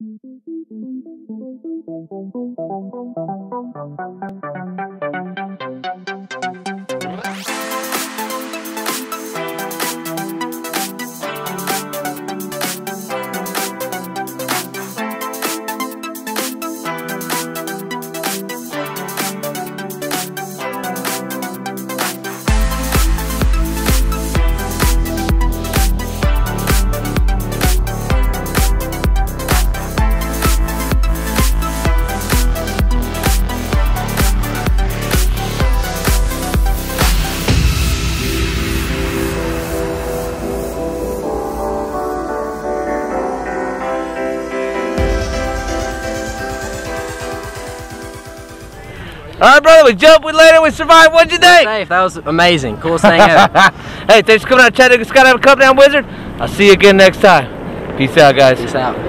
All right, brother, we jumped, we landed, we survived. What'd you think? Safe. That was amazing. Coolest thing ever. hey, thanks for coming out, Chattanooga Skydive Club Down Wizard. I'll see you again next time. Peace out, guys. Peace out.